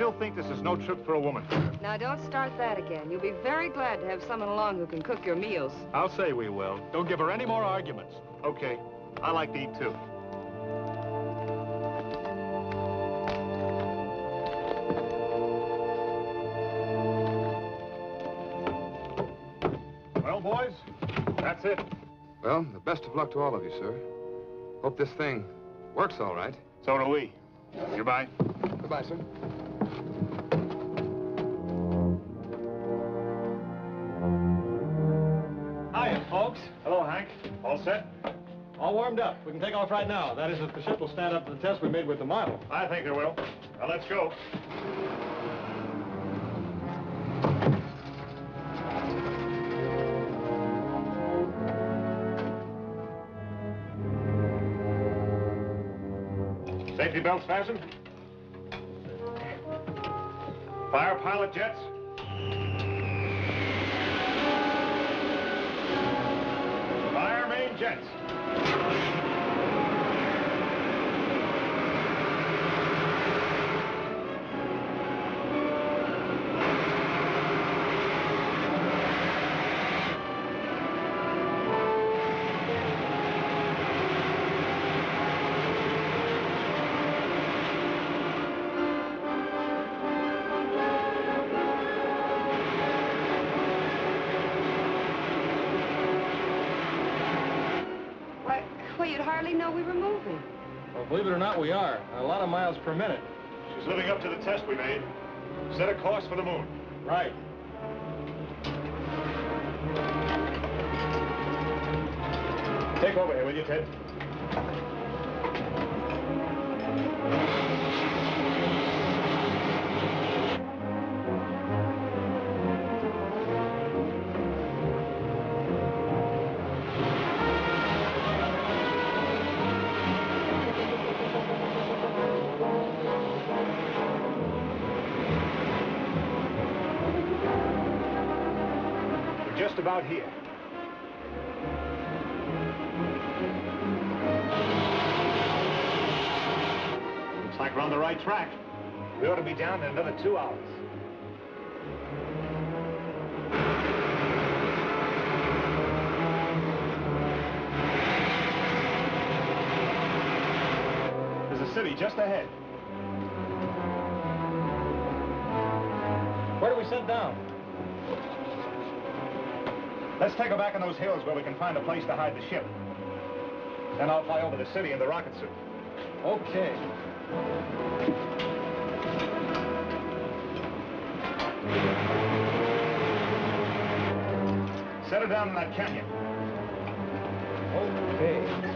I still think this is no trip for a woman. Now, don't start that again. You'll be very glad to have someone along who can cook your meals. I'll say we will. Don't give her any more arguments. Okay. I like to eat, too. Well, boys, that's it. Well, the best of luck to all of you, sir. Hope this thing works all right. So do we. Goodbye. Goodbye, sir. Folks. Hello, Hank. All set? All warmed up. We can take off right now. That is, if the ship will stand up to the test we made with the model. I think it will. Now, let's go. Safety belts fastened. Fire pilot jets. Fire main well, you'd hardly know we were moving. Well, believe it or not, we are. A lot of miles per minute. She's living up to the test we made. Set a course for the moon. Right. Take over here, will you, Ted? Just about here. Looks like we're on the right track. We ought to be down in another two hours. There's a city just ahead. Where do we set down? Let's take her back in those hills where we can find a place to hide the ship. Then I'll fly over the city in the rocket suit. Okay. Set her down in that canyon. Okay.